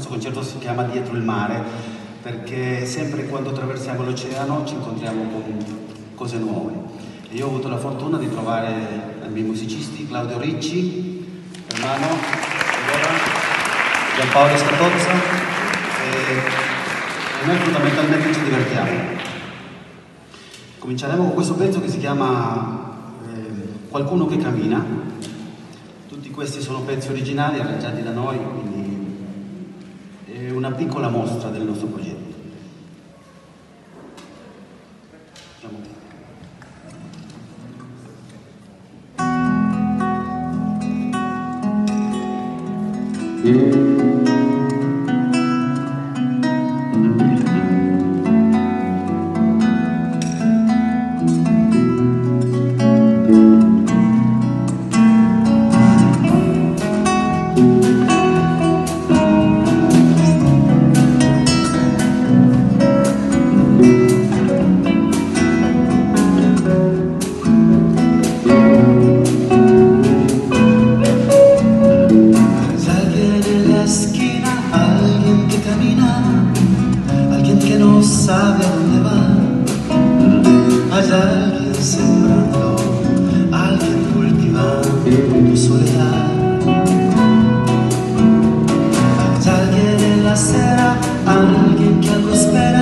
questo concerto si chiama Dietro il mare, perché sempre quando attraversiamo l'oceano ci incontriamo con cose nuove. E io ho avuto la fortuna di trovare i miei musicisti, Claudio Ricci, Hermano, Giampaolo Scatozza, e noi fondamentalmente ci divertiamo. Cominceremo con questo pezzo che si chiama eh, Qualcuno che cammina. Tutti questi sono pezzi originali arrangiati da noi, una piccola mostra del nostro progetto. Qui. sabe dónde va. Allá alguien sembrando, alguien cultivando tu soledad. Allá alguien en la acera, alguien que algo espera.